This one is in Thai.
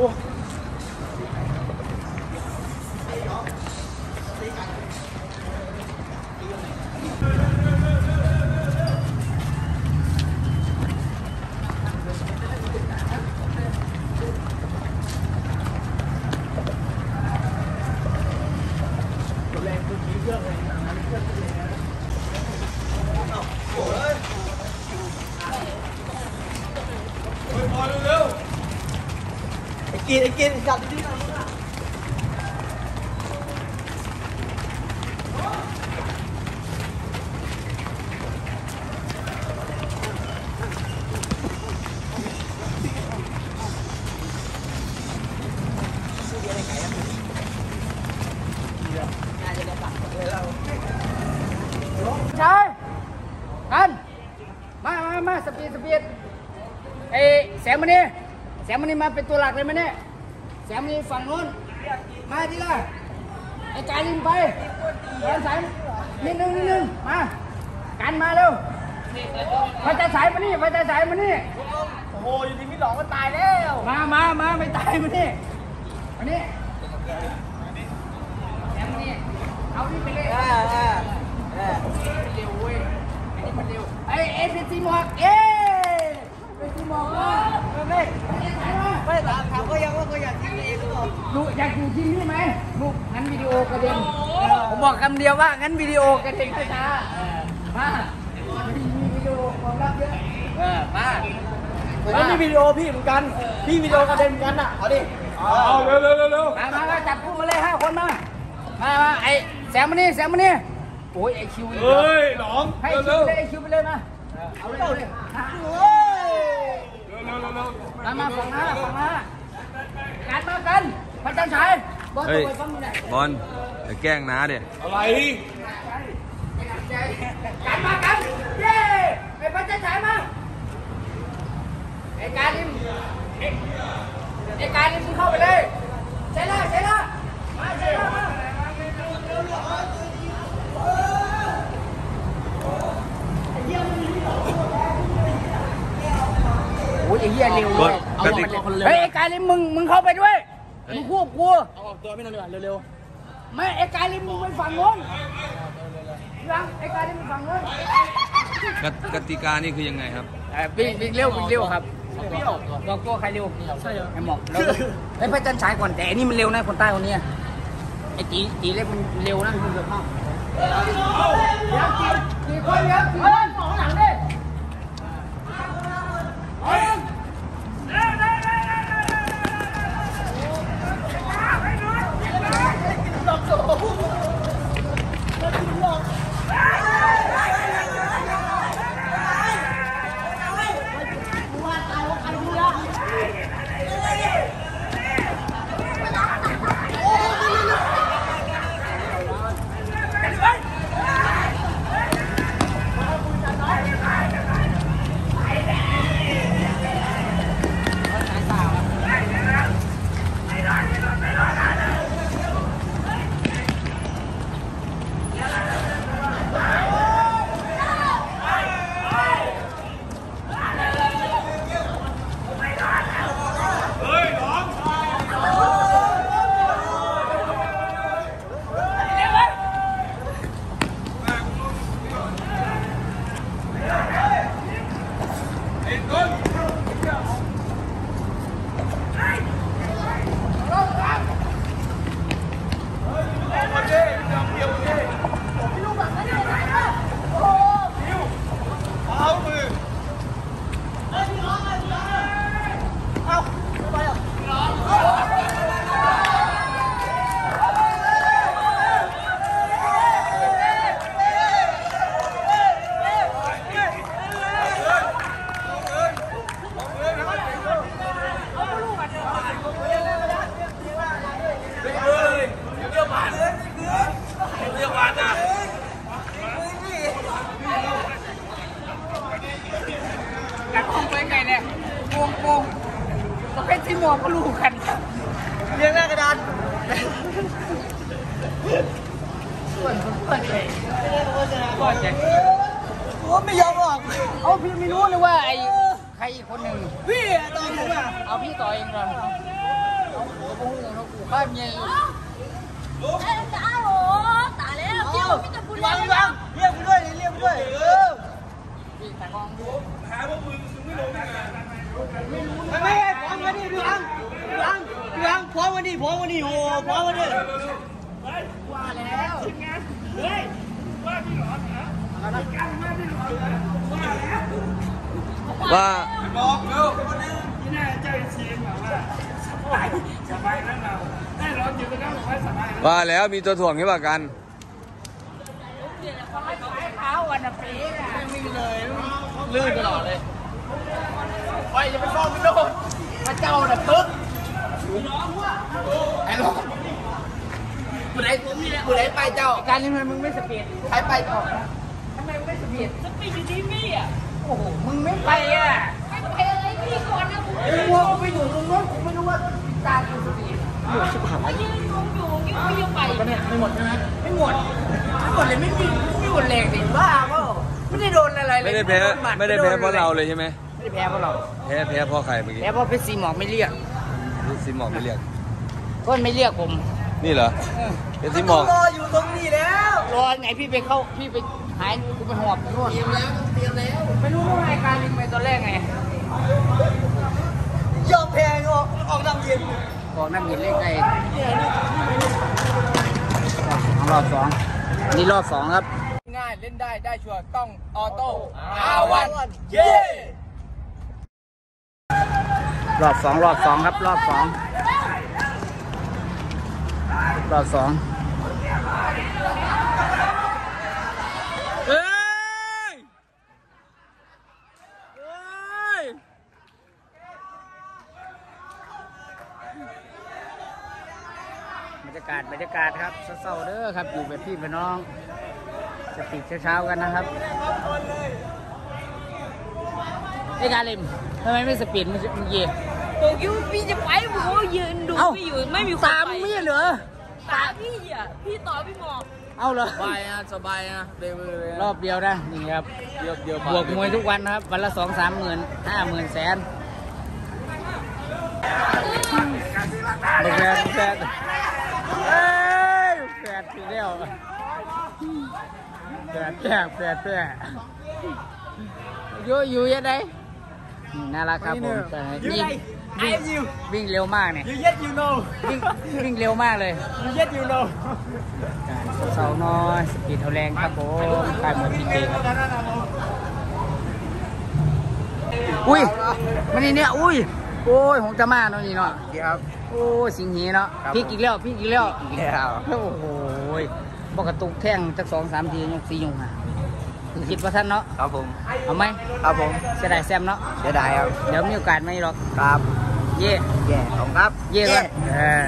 ไอ้กินไอ้กินจับดิ ใช่กัน มามามาสปีดสปีดไอ้แสงมันนี่แสงมันนี่มาเป็นตัวหลักเลยมันนี่แสงมันนี่ฝั่งนู้นมาทีละไอ้กายลินไปเดินสายนิดนึงนิดนึงมากันมาเร็วพระจะสายมานี่พระจะสายมานี่โอ้โหอยู่ดีมิหลอกก็ตายแล้วมามามาไม่ตายมานี่มานี่แสงมานี่เอานี่ไปเลย อ่าอ่าอ่าเร็วเว้ยไอ้นี่มันเร็วไอ้เอสซีหมวกเอ้เป็นซีหมวกมาเร็วๆไอ้สายมาไม่ถามถามก็ยังว่าก็อยากกินเองหรือเปล่าลูกอยากอยู่ทีมนี่ไหมลูกงั้นวิดีโอกระเด็นผมบอกคำเดียวว่างั้นวิดีโอกระเด็นช้าๆมามีวิดีโอความลับเยอะเออมาแล้วมีวิดีโอพี่เหมือนกันพี่วิดีโอกระเด็นเหมือนกันอะเอาดิเอาเร็วเร็วเร็วเร็วมามาจับคู่มาเลยห้าคนมามามาไอ้แซมมานี่แซมมานี่ โอ้ยไอคิวอีกเหรอเฮ้ยหลองให้เร็วคิเร็ววไปเลยไอคิวไปเลยมาเอาเลยเอาเลยโอ้ยเร็วเร็วเร็วเร็วมามาฝั่งหน้าฝั่งหน้าการมากันพระจันทร์ฉายบอลเฮ้ตัยวฟังมึงเนี่ยบอลอย่าแกล้งน้าเดี๋ยอะไรการมากันเย้ไอ้พระจันทร์ฉายมาไอ้การลิมไอ้ไอ้การลิมมึงเข้าไปเลยใช่ละใช่ละมาใช่ละมาโอ้ย ไอ้เหี้ยเร็วเลยกติกเฮ้ยไอ้การลิมมึงมึงเข้าไปด้วยมึงควบกูเอาออกตัวไม่นานเลยเร็วไม่ไอ้การลิมมึงไปฝั่งโน้นยังไอ้การลิมไปฝั่งโน้นกติกติกานี่คือยังไงครับเอ่อวิ่งวิ่งเร็ววิ่งเร็วครับตัวตัวใครเร็วใช่ไอ้หมอกแล้วไอ้พระจันทร์ฉายก่อนแต่อันนี้มันเร็วนะคนใต้คนเนี้ยไอ้ตีตีเล็กมันเร็วนะมันเร็วมากเดี๋ยวกี่กี่คนเดี๋ยวกี่คน ที่มองก็รู้กันเรียงหน้ากระดานส่วนผมก็เลยก็จะโอ้ไม่ยอมหรอกเอาพี่ไม่รู้เลยว่าไอ้ใครอีกคนหนึ่งพี่ต่อยผมอะเอาพี่ต่อยเองก่อนเอาหัวกูเอากูข้ามเงียอยู่ไอ้ตาโหตาแล้วเกี่วพี่จะพูดเรื่งเรียกกูด้วยเรียกกูด้วยเออพี่ตากองหาพวกมึงมึงไม่รู้ไม่รู้ไม่ กันดิพี่อังพี่อังพี่อังพร้อมกันดิพร้อมกันดิโอ้พร้อมกันดิว่าว่าแล้วมีตัวถ่วงใช่ป่ะกันเท้าวันละปีน่ะไม่มีเลยลื่นตลอดเลยไปอย่าไปฟ้องพี่โดน พระเจ้าน่ะปึ๊กไอ้หลงกูไหนกูไหนไปเจ้าการนี้มันมึงไม่สปีดใครไปต่อทำไมมึงไม่สปีดสปีดอยู่ที่นี่อะโอ้โหมึงไม่ไปอะไม่ไปอะไรพี่ก่อนนะผมไอ้วัวกูไปอยู่ตรงนู้นกูไม่รู้ว่าตากูสปีดหมดชิบหายยืนงงอยู่ยิ่งไม่ยอมไปปะเนี่ยไม่หมดใช่ไหมไม่หมดไม่หมดเลยไม่มีไม่หมดแรงดิบ้าเปล่าไม่ได้โดนอะไรเลยไม่ได้แพ้โนหดไม่ได้แพ้เพราะเราเลยใช่ไหม ไม่ได้แพ้เพราะเราแพ้แพ้เพราะใครเมื่อกี้แพ้เพราะเพชรซีหมอกไม่เรียกซิมหมอกไม่เรียกก็ไม่เรียกผม นี่เหรอเป็นซิมหมอกรออยู่ตรงนี้แล้วรอไงพี่ไปเข้าพี่ไปหายกูไปหอบนู่นเตรียมแล้วเตรียมแล้วไม่รู้ว่าไงการลิงไปตอนแรกไงยอมแพงออกออกน้ำเย็นบอกน้ำเห็นเลขไงรอบสองนี่รอบสองครับ ง่ายเล่นได้ได้ชัวร์ต้องออโต้อาวันเย้ รอบสองรอบสองครับ รอบสองรอบสองเอ้ยเอ้ยบรรยากาศบรรยากาศครับเศร้าๆเด้อครับ อยู่แบบพี่เป็นน้องสติเช้าๆกันนะครับ ไอ้การเล่มทำไมไม่สปีดเมื่อกี้บอกอยู่พี่จะไปผมก็ยืนดูเอ้าไม่อยู่ไม่มีคนตามไปไม่เหรอตามพี่อะพี่ต่อพี่หมอกเอาเหรอสบายนะสบายนะเร็วเลยรอบเดียวนะนี่ครับเยอะเยอะบวกมวยทุกวันนะครับวันละสองสามหมื่นห้าหมื่นแสนบักแฟนบักแฟนเอ้ยแฟนทีเดียวแฟนแฟนแฟนแฟนอยู่อยู่ยังไง นี่น่ารักครับผมแต่วิ่งวิ่งวิ่งเร็วมากเนี่ยยูเย็ดยูโน่วิ่งวิ่งเร็วมากเลยยูเย็ดยูโน่เสาน้อยสปีดเท่าแรงครับผมกายหมดจริงๆอุ้ยมันนี่เนี่ยอุ้ยโอ้ยหงจะมาเนาะนี่เนาะครับโอ้ยสิงหีเนาะครับพลิกอีกแล้วพลิกอีกแล้วแล้วโอ้โหยบอกกระตุกแท่งจักสองสามทียกสี่ยกห้า คือคิดว่าท่านเนาะครับผมเอาไหมครับผมเสียดายแซมเนาะจะได้ครับเดี๋ยวมีโอกาสไหมหรอกครับ เย่แย่ผมครับ เย่ก่อนเออ